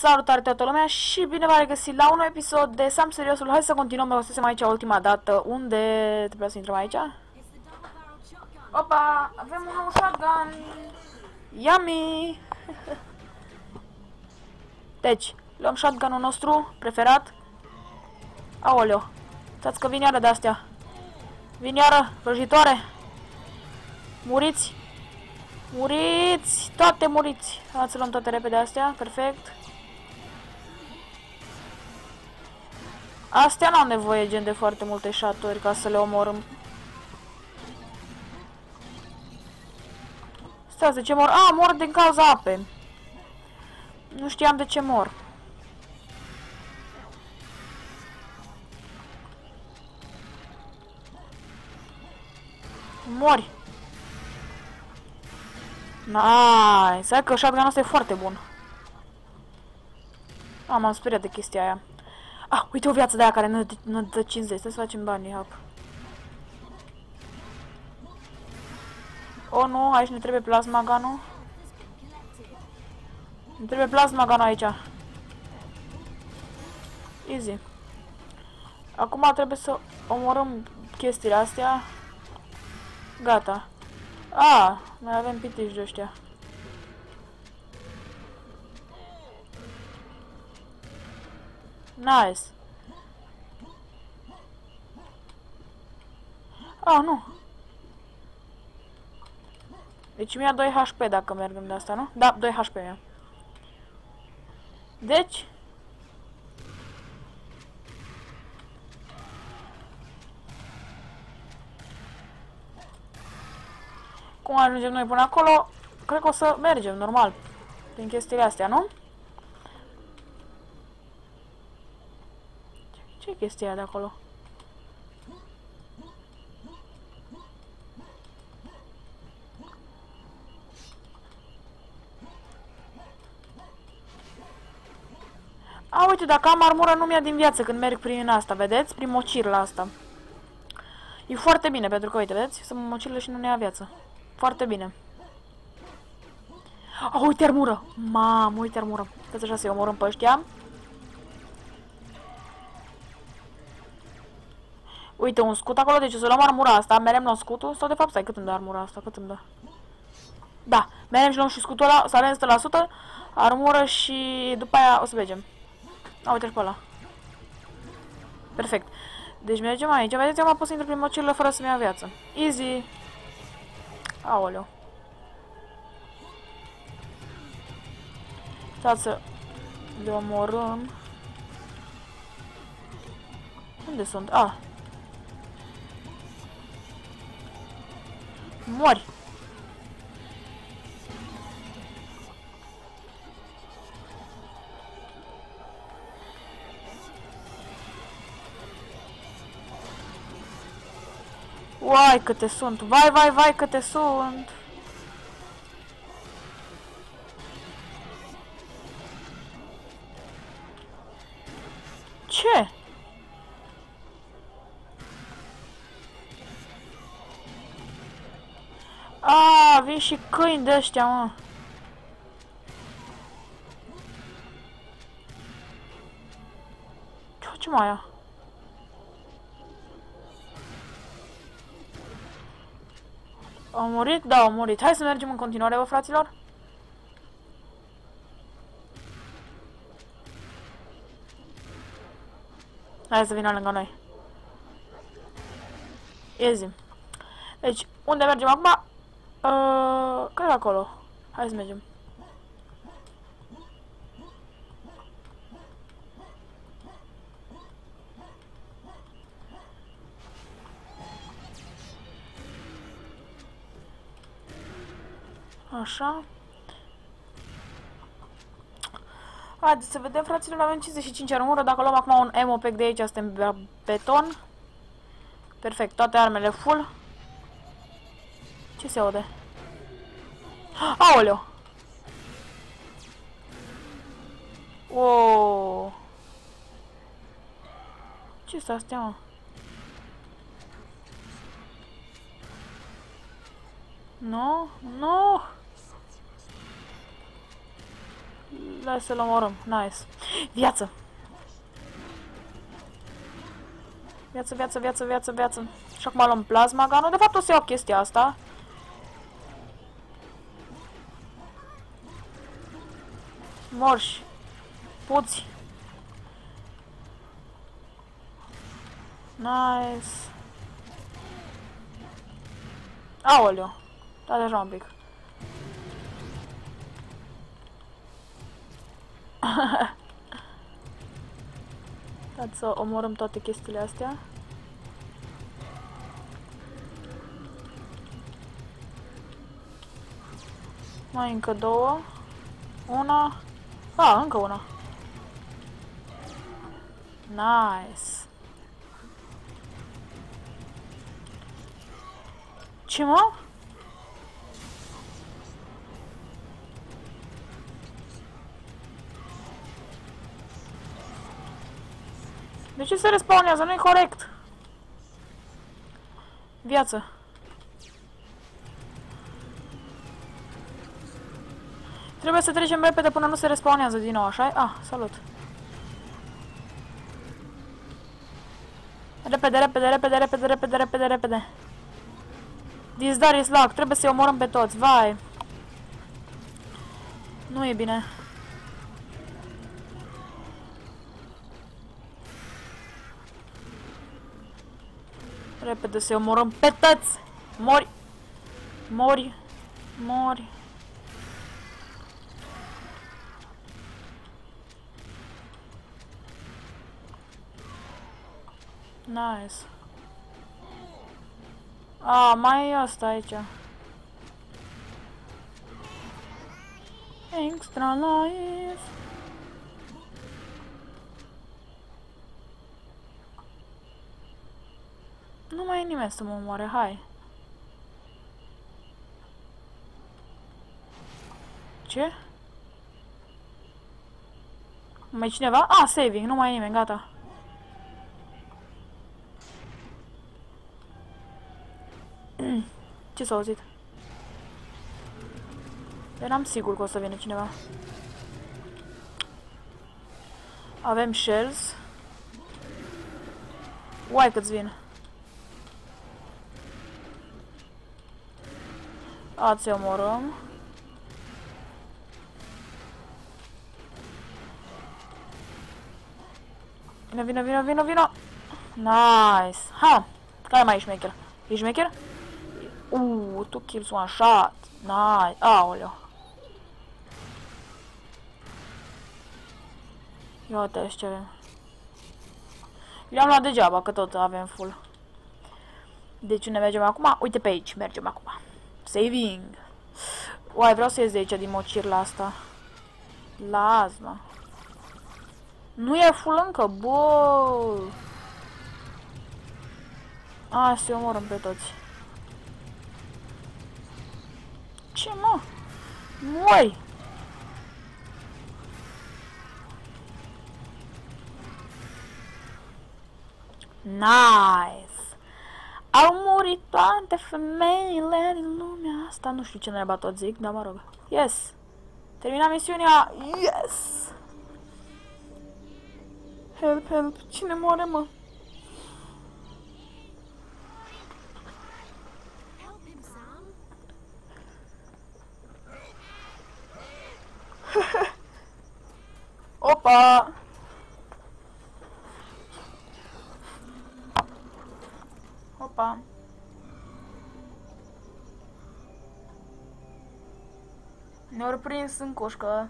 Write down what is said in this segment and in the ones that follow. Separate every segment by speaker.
Speaker 1: Salutare toată lumea și bine v-am regăsit la un episod de Sam Seriosul. Hai să continuăm, mă găsesem aici ultima dată. Unde trebuie să intrăm aici? Opa, avem un nou shotgun. Yummy! deci, luăm shotgunul nostru preferat. Aoleo, stați că vin iară de-astea. Vin iară, vrăjitoare. Muriți! Muriți! Toate muriți! Hai să luăm toate repede astea, perfect. Astea n-am nevoie gen de foarte multe șaturi ca să le omorâm. Stai, de ce mor? A, mor din cauza apei. Nu știam de ce mor. Mori. Nice. Hai că shotgun ăsta e foarte bun. Am, am speriat de chestia aia. Ah, uite o viață de aia care ne, ne dă 50. Stai să facem banii, hap. Oh, nu, aici ne trebuie plasma gun Ne trebuie plasma gun aici. Easy. Acum trebuie să omorâm chestiile astea. Gata. Ah, mai avem pitici de ăștia. Nice. Ah, nu. Deci mi-a 2 HP dacă mergem de asta, nu? Da, 2 HP mi-a. Deci... Cum ajungem noi până acolo? Cred că o să mergem, normal. Prin chestiile astea, nu? Ce chestia de acolo? A, uite, dacă am armură nu mi-a din viață când merg prin asta, vedeți? Prin mocirla asta. E foarte bine, pentru că, uite, vedeți? Să mocirle și nu ne ia viață. Foarte bine. A, uite armură! Mamă, uite armură. Trebuie așa să-i omorâm pe ăștia. Uite, un scut acolo, deci o să luăm armura asta, merem la scutul, sau de fapt, stai, cât îmi dă armura asta, cât îmi dă? Da, merem și luăm și scutul ăla, să avem 100%, armură și după aia o să mergem. A, uite și pe ăla. Perfect. Deci mergem aici, vedeți, eu m-am pus să intru prin mocilă fără să-mi ia viață. Easy. Aoleu. Stați să le omorâm. Unde sunt? Ah, Mori! Vai câte sunt! Vai, vai, vai câte sunt! Ce? Vin și câini de ăștia, mă. Ce face mai aia? Au murit? Da, au murit. Hai să mergem în continuare, vă, fraților. Hai să vină lângă noi. Easy. Deci, unde mergem acum? Uh, care acolo? Hai să mergem. Așa. Haideți să vedem, fraților, avem 55 armură. Dacă luăm acum un ammo pack de aici, suntem beton. Perfect, toate armele full. Ce se aude? Aoleo! O. Ce s astea, mă? Nu? Nu? Hai să-l omorâm. Nice. Viață. Viață, viață, viață, viață, viață. Și acum luăm plasma gun De fapt o să iau chestia asta. Morși. Puți. Nice. Aoleu. Da, deja un pic. Dați să omorâm toate chestiile astea. Mai încă două. Una. A, încă una. Nice. Ce mă? De ce se respawnează? Nu-i corect. Viață. Trebuie să trecem repede până nu se respawnează din nou, așa Ah, salut. Repede, repede, repede, repede, repede, repede, repede. This dar is luck. Trebuie să-i omorăm pe toți. Vai. Nu e bine. Repede să-i omorăm pe toți. Mori. Mori. Mori. Nice. A, mai e asta aici. Extra life. Nu mai e nimeni să mă omoare, hai. Ce? Mai cineva? Ah, saving, nu mai e nimeni, gata. Ce s-a auzit? Eram sigur că o să vină cineva. Avem shells. Uai câți vin. Ați omorăm. Vino, vino, vino, vino, vino! Nice! Ha! Care mai e șmecher? E șmecher? Uuu, two kills, one shot. Nice. Aoleu. Ia uite ce avem. Le-am luat degeaba, că tot avem full. Deci unde mergem acum? Uite pe aici, mergem acum. Saving. Uai, vreau să ies de aici din mocirla asta. Lasă-mă. Nu e full încă, bă. A, să omorăm pe toți. Ce, mă? Moi! Nice! Au murit toate femeile din lumea asta. Nu știu ce naiba tot zic, dar mă rog. Yes! Termina misiunea! Yes! Help, help! Cine moare, mă? Opa! Opa! Ne-au prins în coșcă.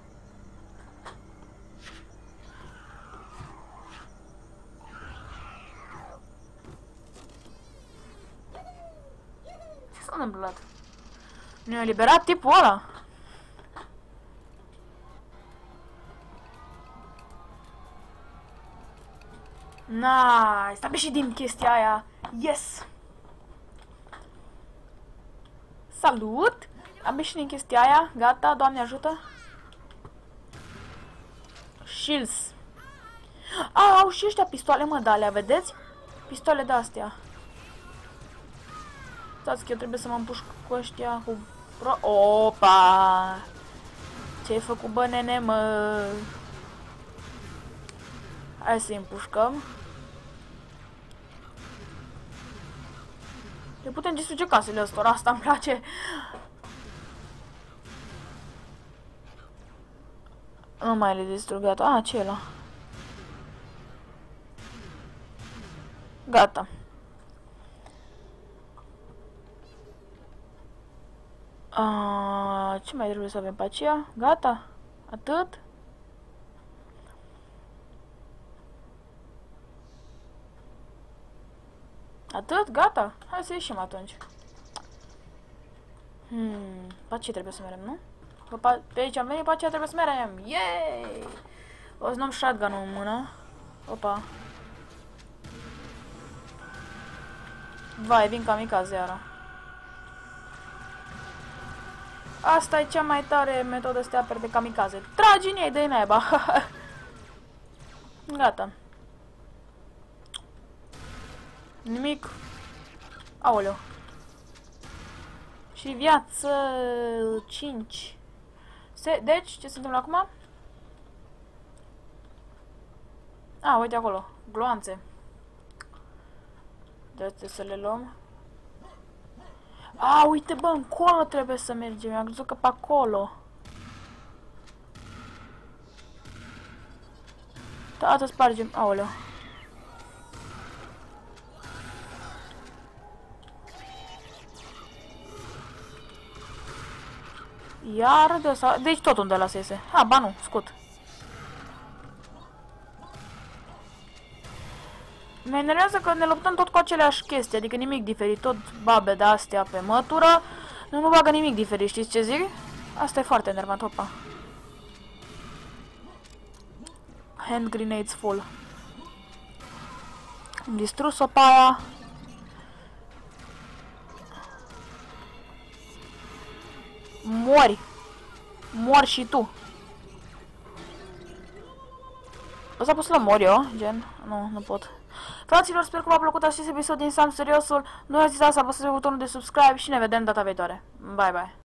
Speaker 1: Ce s-a întâmplat? Ne-a eliberat tipul ăla. Nice! Am ieșit din chestia aia. Yes! Salut! Am ieșit din chestia aia. Gata, Doamne ajută. Shields. A, au și ăștia pistoale, mă, de alea, vedeți? Pistoale de-astea. Stați că eu trebuie să mă împușc cu ăștia cu... Pro... Opa! Ce-ai făcut, bă, nene, mă? Hai să-i împușcăm. Le putem distruge casele ăstora, asta îmi place. Nu mai le distrug, gata. A, ce e ăla? Gata. A, ce mai trebuie să avem pe aceea? Gata? Atât? Atât? Gata? Hai să ieșim atunci. Hmm, pe ce trebuie să merem, nu? Pe, pe aici am venit, pe aceea trebuie să merem. Yay! O să luăm shotgun în mână. Opa. Vai, vin kamikaze iară. Asta e cea mai tare metodă să te aperi de kamikaze. Tragi în ei de naiba. Gata. Nimic. Aoleu. Și viață 5. Se, deci, ce se întâmplă acum? A, uite acolo. Gloanțe. Deci să le luăm. A, uite, bă, încolo trebuie să mergem. Am crezut că pe acolo. Tată, spargem. Aoleu. Iar de asta... Deci tot unde las iese. Ha, ba nu, scut. Mă enervează că ne luptăm tot cu aceleași chestii, adică nimic diferit, tot babe de astea pe mătură. Nu, nu bagă nimic diferit, știți ce zic? Asta e foarte enervant, opa. Hand grenades full. Am distrus-o pe aia. Mori! Mor și tu! Ăsta pot să-l mor eu, gen? Nu, nu pot. Fraților, sper că v-a plăcut acest episod din Sam Seriosul. Nu uitați să apăsați butonul de subscribe și ne vedem data viitoare. Bye, bye!